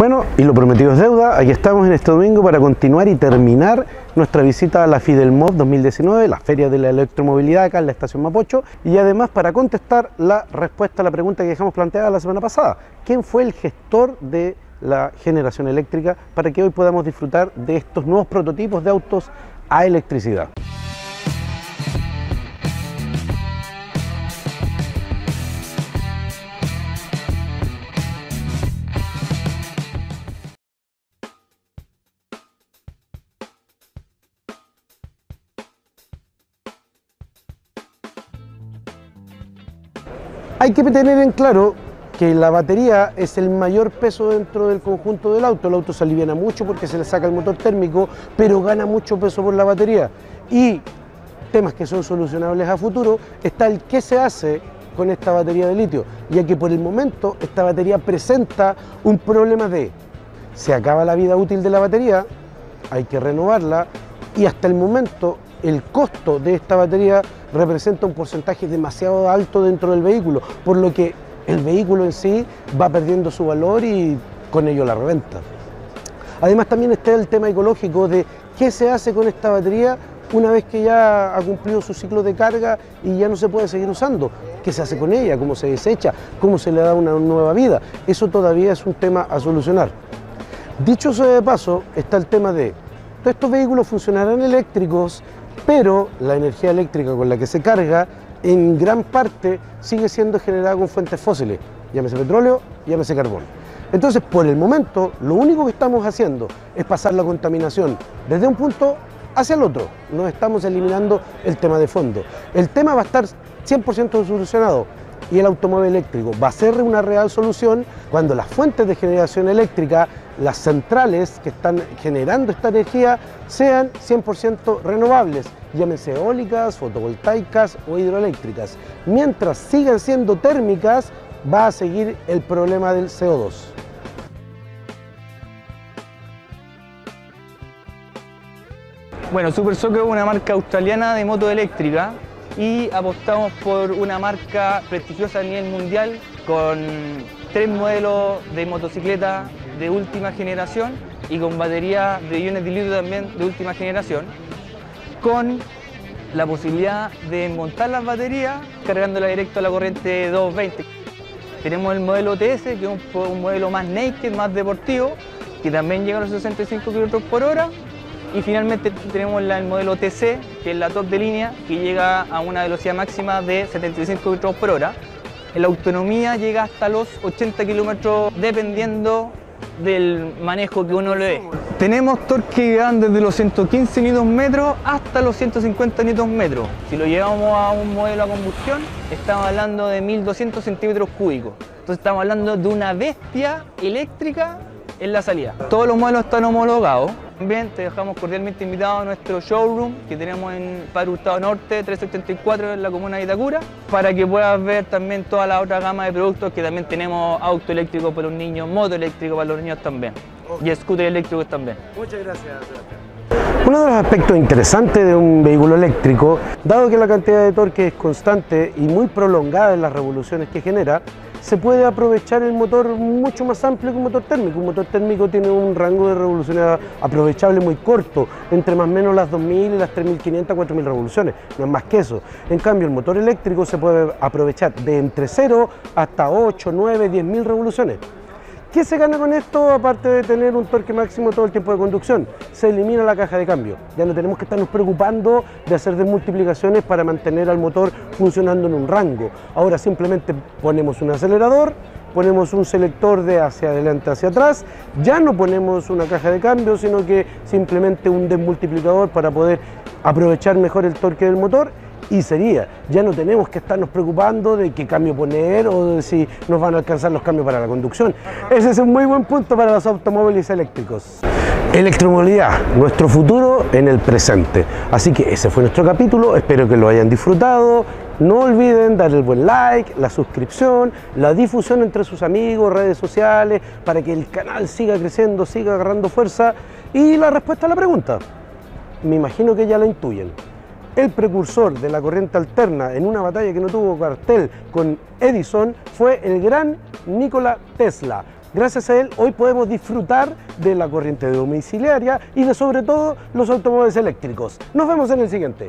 Bueno, y lo prometido es deuda, aquí estamos en este domingo para continuar y terminar nuestra visita a la Fidelmov 2019, la Feria de la Electromovilidad acá en la Estación Mapocho, y además para contestar la respuesta a la pregunta que dejamos planteada la semana pasada. ¿Quién fue el gestor de la generación eléctrica para que hoy podamos disfrutar de estos nuevos prototipos de autos a electricidad? Hay que tener en claro que la batería es el mayor peso dentro del conjunto del auto. El auto se aliviana mucho porque se le saca el motor térmico, pero gana mucho peso por la batería. Y temas que son solucionables a futuro está el qué se hace con esta batería de litio, ya que por el momento esta batería presenta un problema de se acaba la vida útil de la batería, hay que renovarla y hasta el momento el costo de esta batería representa un porcentaje demasiado alto dentro del vehículo, por lo que el vehículo en sí va perdiendo su valor y con ello la reventa. Además también está el tema ecológico de qué se hace con esta batería una vez que ya ha cumplido su ciclo de carga y ya no se puede seguir usando. ¿Qué se hace con ella? ¿Cómo se desecha? ¿Cómo se le da una nueva vida? Eso todavía es un tema a solucionar. Dicho eso de paso, está el tema de, todos estos vehículos funcionarán eléctricos, pero la energía eléctrica con la que se carga en gran parte sigue siendo generada con fuentes fósiles, llámese petróleo, llámese carbón. Entonces, por el momento, lo único que estamos haciendo es pasar la contaminación desde un punto hacia el otro. No estamos eliminando el tema de fondo. El tema va a estar 100% solucionado y el automóvil eléctrico va a ser una real solución cuando las fuentes de generación eléctrica, las centrales que están generando esta energía, sean 100% renovables, llámense eólicas, fotovoltaicas o hidroeléctricas. Mientras sigan siendo térmicas, va a seguir el problema del CO2. Bueno, Super es una marca australiana de moto eléctrica y apostamos por una marca prestigiosa a nivel mundial con tres modelos de motocicleta de última generación y con batería de iones de litio también de última generación, con la posibilidad de montar las baterías cargándola directo a la corriente 220. Tenemos el modelo TS, que es un, modelo más naked, más deportivo, que también llega a los 65 km por hora y finalmente tenemos el modelo TC, que es la top de línea, que llega a una velocidad máxima de 75 km por hora. La autonomía llega hasta los 80 km dependiendo del manejo que uno le dé. Tenemos torque que van desde los 115 Nm hasta los 150 Nm. Si lo llevamos a un modelo a combustión, estamos hablando de 1200 centímetros cúbicos. Entonces estamos hablando de una bestia eléctrica en la salida. Todos los modelos están homologados. También te dejamos cordialmente invitado a nuestro showroom que tenemos en Padre Hurtado Norte 384 en la comuna de Itacura para que puedas ver también toda la otra gama de productos que también tenemos auto eléctrico para los niños, moto eléctrico para los niños también y scooter eléctricos también. Muchas gracias, Sebastián. Uno de los aspectos interesantes de un vehículo eléctrico, dado que la cantidad de torque es constante y muy prolongada en las revoluciones que genera, se puede aprovechar el motor mucho más amplio que un motor térmico. Un motor térmico tiene un rango de revoluciones aprovechable muy corto, entre más o menos las 2.000 y las 3.500, 4.000 revoluciones, no es más que eso. En cambio, el motor eléctrico se puede aprovechar de entre 0 hasta 8, 9, 10.000 revoluciones. ¿Qué se gana con esto aparte de tener un torque máximo todo el tiempo de conducción? Se elimina la caja de cambio. Ya no tenemos que estarnos preocupando de hacer desmultiplicaciones para mantener al motor funcionando en un rango. Ahora simplemente ponemos un acelerador, ponemos un selector de hacia adelante, hacia atrás, ya no ponemos una caja de cambio, sino que simplemente un desmultiplicador para poder aprovechar mejor el torque del motor y sería, ya no tenemos que estarnos preocupando de qué cambio poner o de si nos van a alcanzar los cambios para la conducción. Ese es un muy buen punto para los automóviles eléctricos. Electromovilidad, nuestro futuro en el presente. Así que ese fue nuestro capítulo, espero que lo hayan disfrutado. No olviden darle el buen like, la suscripción, la difusión entre sus amigos, redes sociales, para que el canal siga creciendo, siga agarrando fuerza. Y la respuesta a la pregunta, me imagino que ya la intuyen el precursor de la corriente alterna en una batalla que no tuvo cartel con Edison fue el gran Nikola Tesla. Gracias a él hoy podemos disfrutar de la corriente domiciliaria y de sobre todo los automóviles eléctricos. Nos vemos en el siguiente.